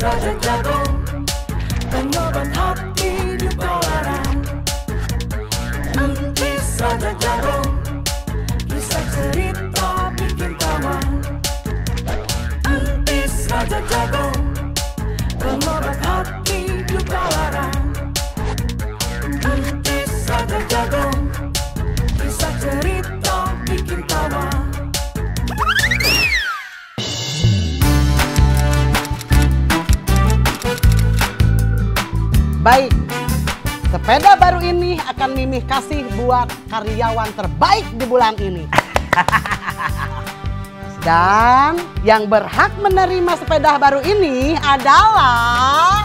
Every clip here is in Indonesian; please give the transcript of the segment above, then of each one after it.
Raja Jago Pengobat hati luka lara Entis Raja Jago Kisah cerita bikin tawa Entis Raja Jago Baik, sepeda baru ini akan Mimi kasih buat karyawan terbaik di bulan ini. Dan yang berhak menerima sepeda baru ini adalah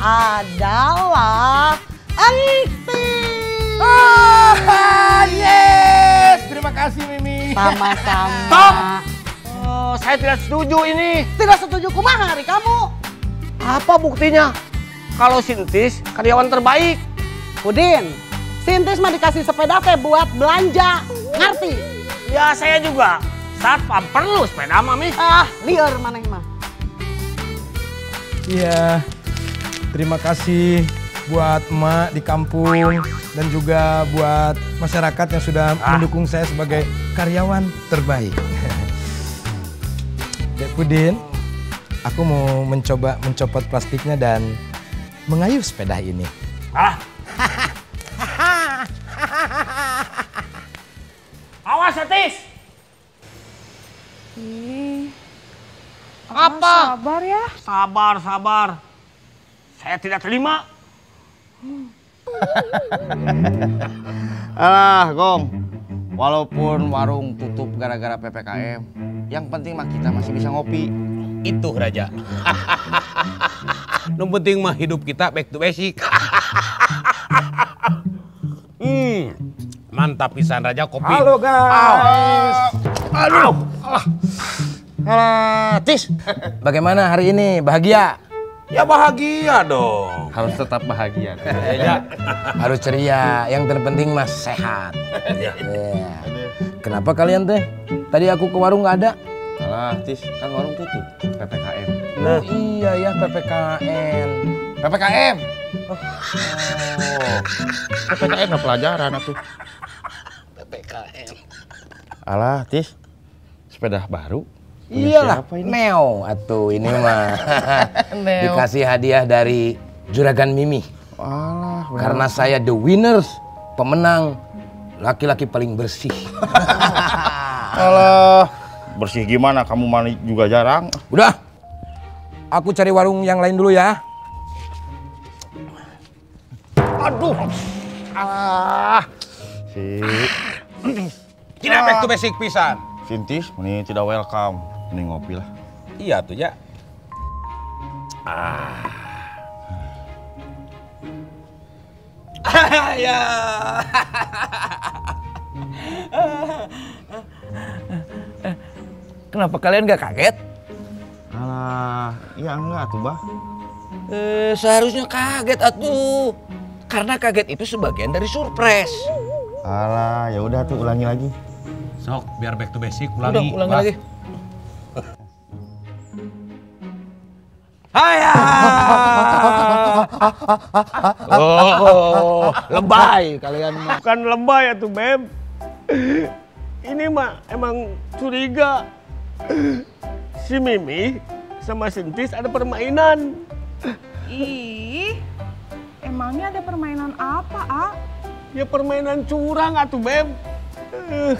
adalah Entis. Ah, yes! Terima kasih Mimi. Sama-sama. Stop! Oh, saya tidak setuju ini. Tidak setuju kumaha hari kamu? Apa buktinya? Kalau Sintis karyawan terbaik. Udin, Sintis mah dikasih sepeda teh buat belanja. Ngerti? Ya saya juga. Satpam perlu sepeda mami. Ah, liar maneh mah. Iya, terima kasih buat emak di kampung dan juga buat masyarakat yang sudah mendukung saya sebagai karyawan terbaik. Dek Pudin, aku mau mencoba mencopot plastiknya dan mengayuh sepeda ini. Ah. Awas Sintis. Apa? Sabar ya. Sabar, sabar. Saya tidak terima. Alah, Gong. Walaupun warung tutup gara-gara PPKM, yang penting mah kita masih bisa ngopi. Itu Raja. Nu penting mah hidup kita back to basic. hmm, mantap pisan Raja kopi. Halo guys. Aduh. Alah, Tis. Bagaimana hari ini? Bahagia? Ya bahagia dong. Harus tetap bahagia. Ya, Harus ceria. Yang terpenting mas sehat. ya. Iya. Kenapa kalian teh? Tadi aku ke warung nggak ada. Alah, Tis, kan warung tutup. PPKM. Oh iya ya PPKN. PPKM? Oh. PPKM mah pelajaran atuh. PPKN. Alah, Tis. Sepeda baru? Iyalah, siapa ini? Neo atuh ini mah. Dikasih hadiah dari Juragan Mimi. Alah, bener. Karena saya the winners, pemenang, laki-laki paling bersih. Alah, bersih gimana? Kamu mandi juga jarang. Udah, aku cari warung yang lain dulu ya. Aduh. Ah. Si Tidak back to basic pisan. Sintis, ini tidak welcome. Ini ngopi lah. Iya tuh ya. Ah. ya. Kenapa kalian gak kaget? Alah, iya enggak tuh, Bah. Eh, seharusnya kaget atuh. Karena kaget itu sebagian dari surprise. Alah, ya udah tuh ulangi lagi. Sok, biar back to basic Udah, ulangi. ulangi Bah. lagi. Haya. Oh, lebay kalian mah. Bukan lebay ya tuh Beb. Ini mah emang curiga. Si Mimi sama Sintis ada permainan. Ih, emangnya ada permainan apa, A? Ya permainan curang atuh Beb. Eh,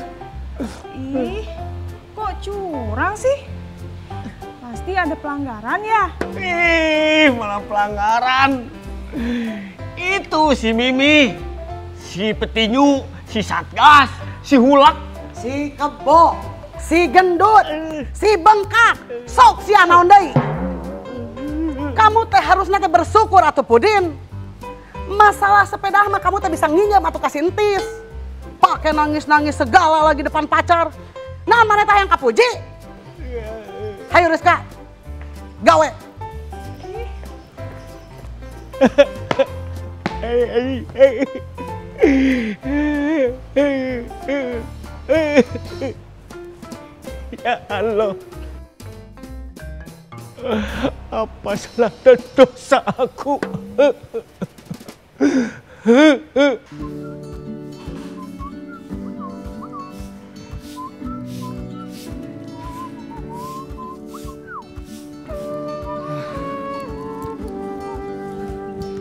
Ih, kok curang sih? Pasti ada pelanggaran ya? Ih, malah pelanggaran. Itu si Mimi, si Petinju, si Satgas, si Hulak. Si kebo, si gendut, si bengkak, sok si anaon. Kamu teh harusnya teh bersyukur atuh Pudin. Masalah sepeda mah kamu teh bisa nginjam atau kasih entis. Pakai nangis-nangis segala lagi depan pacar. Nah, mana teh yang kapuji? Hayo Rizka, gawe. Hei. Ya Allah. Apa salah dan dosa aku?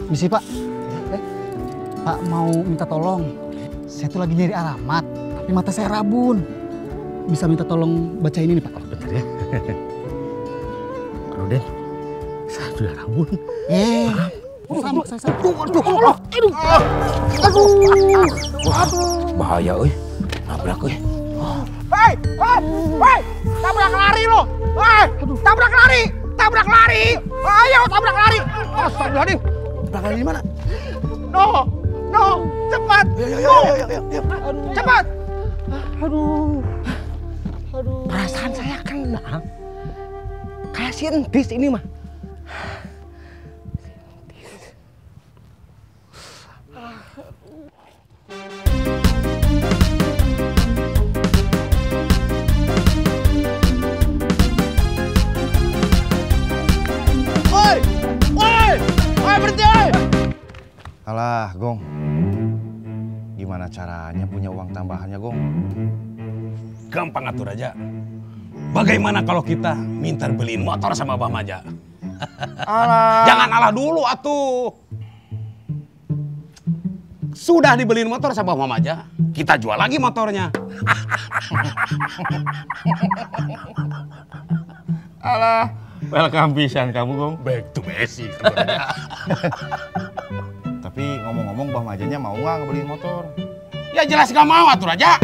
Misi Pak. Eh, Pak mau minta tolong. Saya tuh lagi nyari alamat, tapi mata saya rabun. Bisa minta tolong bacain ini Pak. Bentar ya. Aduh, Den. Saya sudah rabun. Eh, sama. Aduh, aduh, aduh, aduh, aduh, aduh. Bahaya, euy. Nabrak, euy. Hei, hei, hei, tabrak lari lo. Hei, tabrak lari, tabrak lari. Ayo, tabrak lari. Astagfirullahaladzim. Tabrak lari di mana? No, no, cepat. No, cepat. Aduh. Perasaan saya kenal. Kayak si Entis ini mah. Alah, Gong. Gimana caranya punya uang tambahannya, Gong? Gampang atur aja. Bagaimana kalau kita minta beliin motor sama Bang Maja? Alah. Jangan alah dulu atuh. Sudah dibeliin motor sama Bang Maja, kita jual lagi motornya. Alah. Welcome pisan kamu, Gong. Back to basic. Tapi ngomong-ngomong, Bang Majanya mau nggak ngebeliin motor? Ya jelas gak mau atur aja.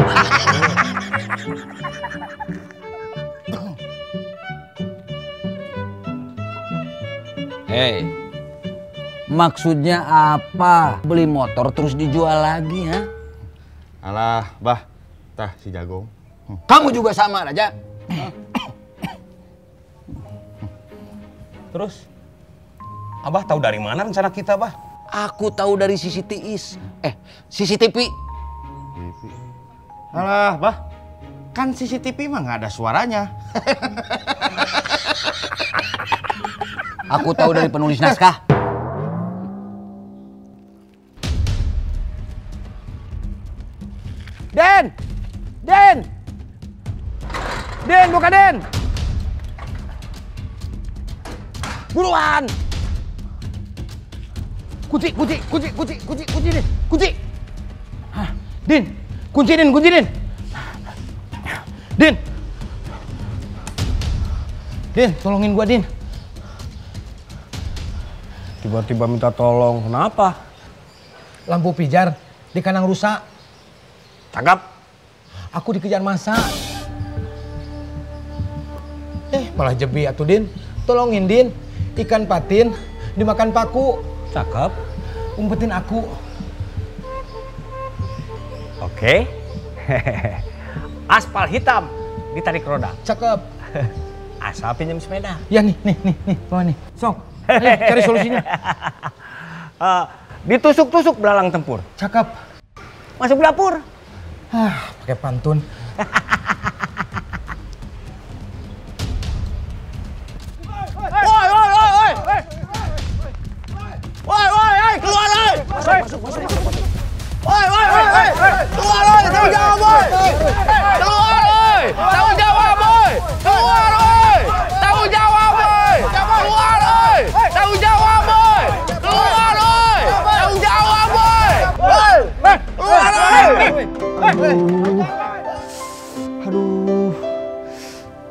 Hei, maksudnya apa? Beli motor terus dijual lagi, ha? Alah, Bah. Tah, si Jagong. Kamu juga sama, Raja. Terus, Abah tahu dari mana rencana kita, Bah? Aku tahu dari CCTV. Eh, CCTV. Alah, Bah. Kan CCTV mah nggak ada suaranya. Aku tahu dari penulis naskah. Den, Den, Den, buka Den. Buruan. Kunci, kunci, kunci, kunci, kunci, kunci, Din, kunci. Din, kunci Din, kunci Din. Din. Din, tolongin gua Din. Tiba-tiba minta tolong. Kenapa? Lampu pijar di kandang rusak. Cakap. Aku dikejar masa. Eh, malah jebi atuh Din. Tolongin Din. Ikan patin dimakan paku. Cakep. Umpetin aku. Oke. Aspal hitam ditarik roda. Cakep. Asal pinjam sepeda. Ya nih, nih, nih, nih, bawa nih. Sok. Ayo, cari solusinya. Eh, ditusuk-tusuk belalang tempur. Cakep. Masuk dapur. Ah, pakai pantun. Aduh.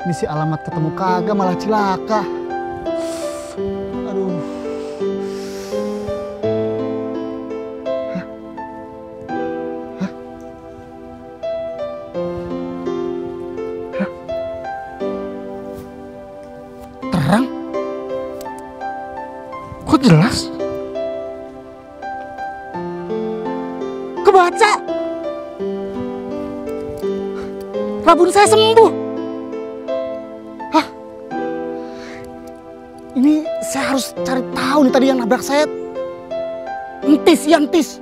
Ini si alamat ketemu kagak malah cilaka. Aduh. Terang? Kok jelas? Rabun saya sembuh. Hah? Ini saya harus cari tahu nih tadi yang nabrak saya. Entis, ya entis.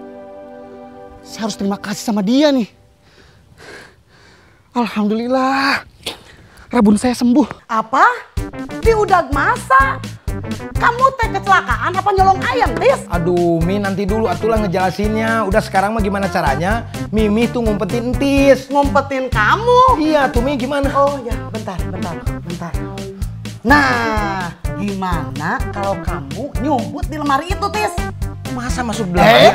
Saya harus terima kasih sama dia nih. Alhamdulillah. Rabun saya sembuh. Apa? Di udag masa. Kamu teh kecelakaan apa nyolong ayam, Tis? Aduh, Mi nanti dulu atulah ngejelasinnya. Udah sekarang mah gimana caranya? Mimi tuh ngumpetin entis. Ngumpetin kamu? Iya, tuh Mi gimana? Oh ya, bentar, bentar, bentar. Nah, gimana kalau kamu nyumbut di lemari itu, Tis? Masa masuk Eh? belakang?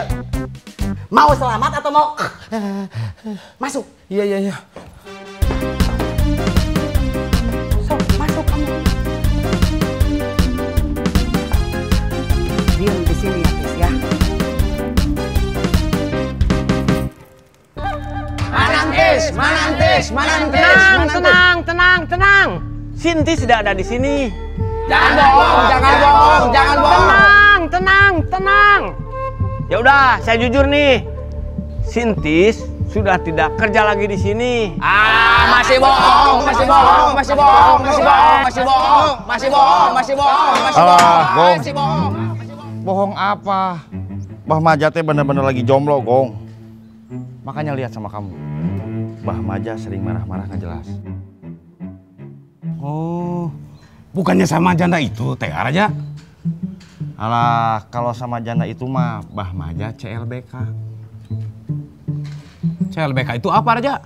Mau selamat atau mau masuk? Iya, iya, iya. Manantis, manantis, manantis. Tenang, tenang, tenang, tenang. Sintis tidak ada di sini. Jangan bohong, jangan bohong, jangan bohong. Tenang, tenang, tenang. Ya udah, saya jujur nih. Sintis sudah tidak kerja lagi di sini. Ah, masih bohong, masih bohong, masih bohong, masih bohong, masih bohong, masih bohong, masih bohong, masih Alah, bohong, masih bohong. Bohong apa? Bah bener-bener lagi jomblo, Gong. Makanya lihat sama kamu. Bah Maja sering marah-marah nggak jelas. Oh, bukannya sama janda itu, Teh Raja? Alah, kalau sama janda itu mah Bah Maja CLBK. CLBK itu apa Raja?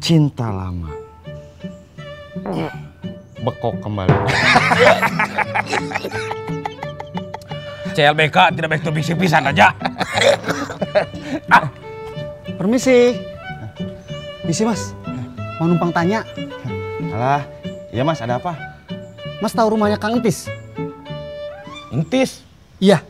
Cinta lama. Bekok kembali. CLBK tidak baik tuh pisan Raja. Permisi. Misi mas, mau numpang tanya. Alah, iya mas ada apa? Mas tahu rumahnya Kang Entis? Entis? Iya.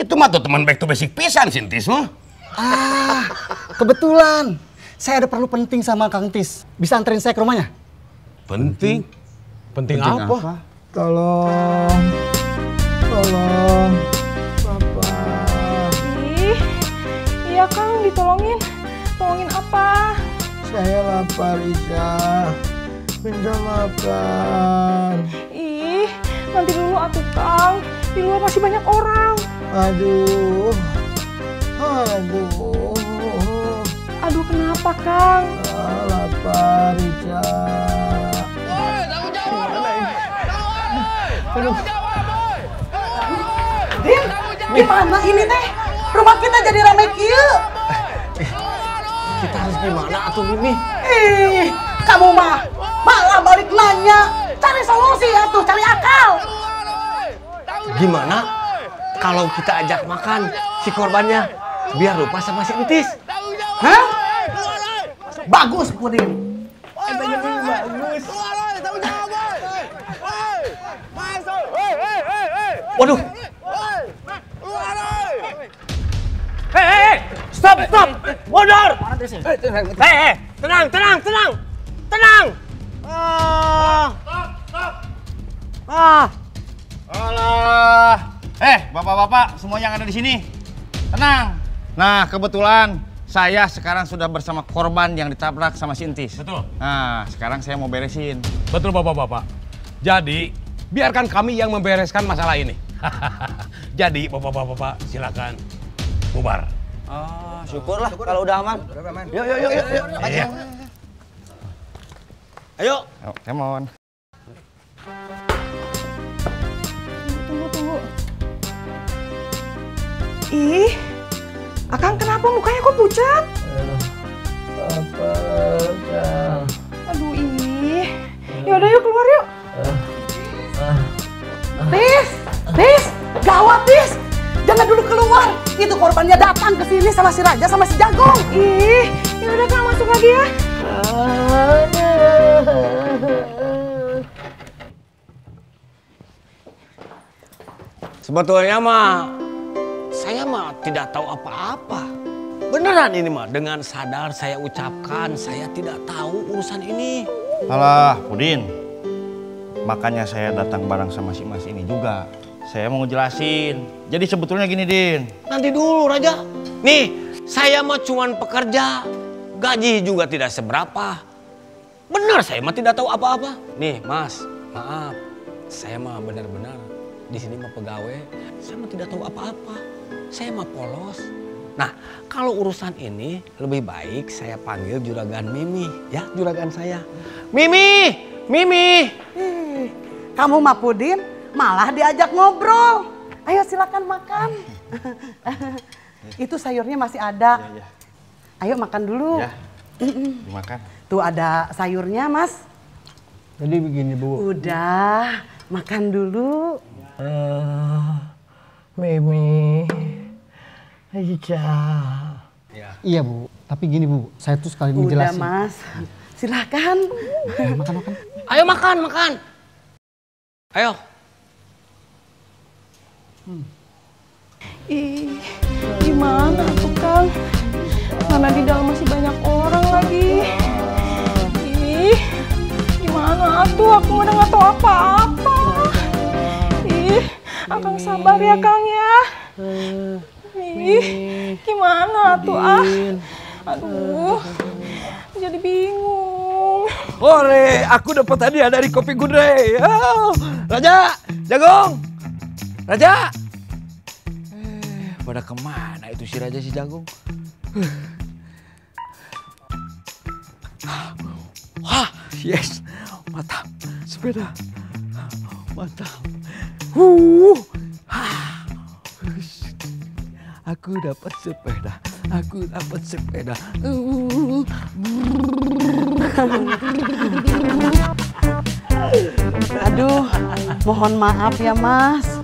Itu mah tuh teman baik tuh basic pisan si Entis mah. Ah, kebetulan. Saya ada perlu penting sama Kang Entis. Bisa anterin saya ke rumahnya? Penting. Penting, apa? Tolong. Tolong. Makan. Ih, nanti dulu atuh Kang. Di luar masih banyak orang. Aduh. Aduh. Aduh, kenapa Kang? Ah, lapar, Isa. Din, gimana ini teh? Rumah kita jadi ramai kieu. Kita harus gimana atuh Mimi? Ih, kamu mah malah balik nanya. Cari solusi ya tuh, cari akal. Gimana kalau kita ajak makan si korbannya biar lupa sama si Entis? Hah? Bagus, Pudin. Waduh. Hei, stop, stop, mundur. Hei, hei, tenang, tenang, tenang, tenang. Ah, ah, Alah. Eh, bapak-bapak semua yang ada di sini. Tenang. Nah, kebetulan saya sekarang sudah bersama korban yang ditabrak sama Sintis. Betul. Nah, sekarang saya mau beresin. Betul Bapak-bapak. Jadi, biarkan kami yang membereskan masalah ini. Jadi, Bapak-bapak silakan bubar. Oh, syukurlah kalau udah aman. Yuk, yuk, yuk, yuk. Ayo. Ayo, come on. Tunggu, tunggu. Ih, Akang kenapa mukanya kok pucat? Aduh, ih. Yaudah yuk keluar yuk. Tis, Tis, gawat Tis. Jangan dulu keluar. Itu korbannya datang ke sini sama si Raja sama si Jagong. Ih, yaudah Kang masuk lagi ya. Sebetulnya mah saya mah tidak tahu apa-apa. Beneran ini mah dengan sadar saya ucapkan saya tidak tahu urusan ini. Alah, Pudin. Makanya saya datang bareng sama si Mas ini juga. Saya mau ngejelasin. Jadi sebetulnya gini, Din. Nanti dulu Raja. Nih, saya mah cuman pekerja. Gaji juga tidak seberapa. Benar saya mah tidak tahu apa-apa. Nih, Mas, maaf. Saya mah benar-benar di sini mah pegawai. Saya mah tidak tahu apa-apa. Saya mah polos. Nah, kalau urusan ini lebih baik saya panggil juragan Mimi, ya, juragan saya. Mimi, Mimi. Kamu mah Pudin malah diajak ngobrol. Ayo silakan makan. Itu sayurnya masih ada. Ayo makan dulu. Ya. Dimakan. Tuh ada sayurnya mas. Jadi begini Bu. Udah, makan dulu. Eh, Mimi. Aja. Iya bu, tapi gini bu, saya tuh sekali Udah ngejelasin. mas, silakan. makan makan. Ayo makan, makan. Ayo. Ih, gimana tuh Kang? Mana di dalam masih banyak orang lagi. Ih, gimana tuh? Aku udah nggak tahu apa-apa. Akang sabar ya Kang ya. Ih, gimana tuh ah? Aduh, jadi bingung. Ore, aku dapat hadiah dari Kopi Gudre. Oh, Raja, Jagung. Raja. Eh, pada ke mana itu si Raja si Jagung? Wah, yes. Mantap. Sepeda. Mantap. Huh. Aku dapat sepeda. Aku dapat sepeda. Uh. Aduh, mohon maaf ya mas.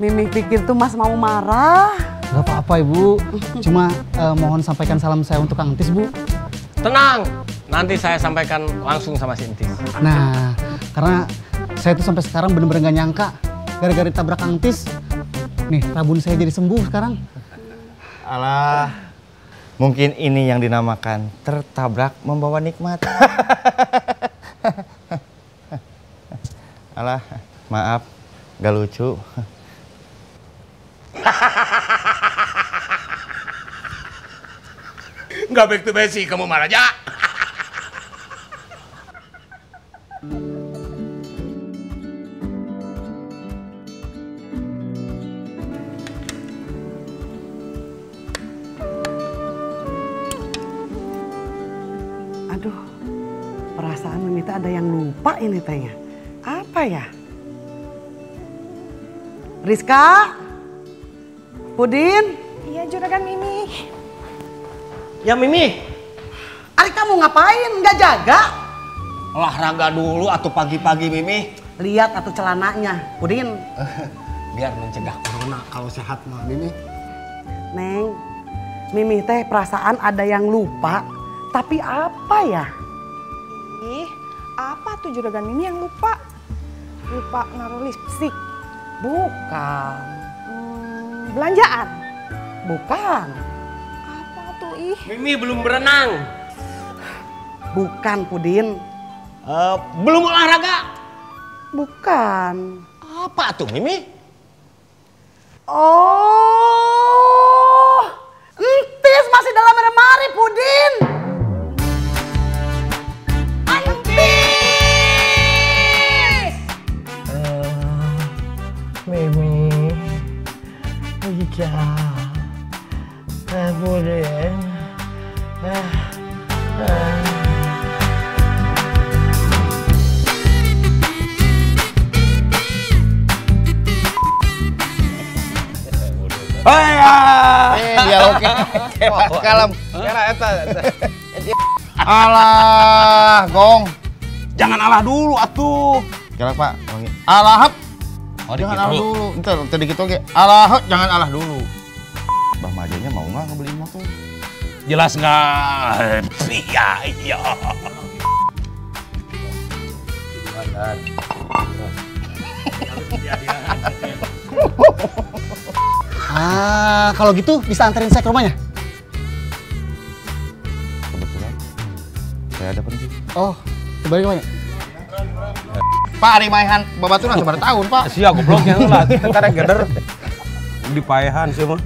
Mimi pikir tuh mas mau marah. Gak apa-apa ibu, cuma eh, mohon sampaikan salam saya untuk Kang Tis bu. Tenang, nanti saya sampaikan langsung sama Sintis. Nah, karena saya tuh sampai sekarang bener-bener gak nyangka gara-gara ditabrak Kang Tis. Nih, rabun saya jadi sembuh sekarang. Alah, mungkin ini yang dinamakan tertabrak membawa nikmat. Alah, maaf, gak lucu. Nggak back to basic kamu mah Raja. Ada yang lupa ini tehnya. Apa ya? Rizka? Pudin? Iya juragan Mimi. Ya Mimi, Ari kamu ngapain? Nggak jaga? olahraga dulu atau pagi-pagi Mimi. Lihat atau celananya, Pudin. Biar mencegah corona kalau sehat mah Mimi. Neng, Mimi teh perasaan ada yang lupa. Tapi apa ya? Ih, apa tuh juragan Mimi yang lupa? Lupa naruh lipstick. Bukan. Hmm, belanjaan. Bukan. Apa tuh ih? Mimi belum berenang. Bukan, Pudin. Eh, belum olahraga. Bukan. Apa tuh Mimi? Oh, Ah. Ah. Haya. Eh, dialognya kalem. Alah, gong. Jangan alah dulu atuh. Kira Pak, Gong. Oh, jangan alah dulu. Entar, entar dikit oke. Alah, jangan alah dulu. Bah Majanya mau nggak ngebeli motor? Jelas nggak? Iya, iya. Ah, kalau gitu bisa anterin saya ke rumahnya? Kebetulan saya ada penting. Oh, kembali ke rumahnya? Pak Ari Maihan, babaturan sebar tahun, Pak. Sia gobloknya lah, kita kada geder. Di paehan sih mah.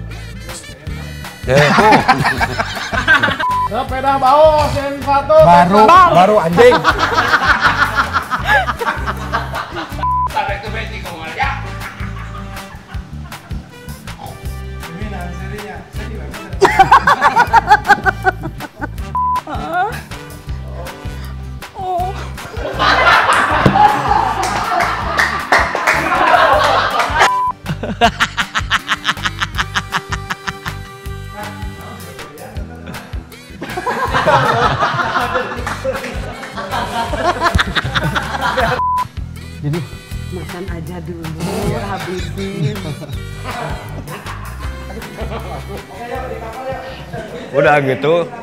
Eh, tuh. Sepeda bau, sen satu. Baru, baru anjing. gitu,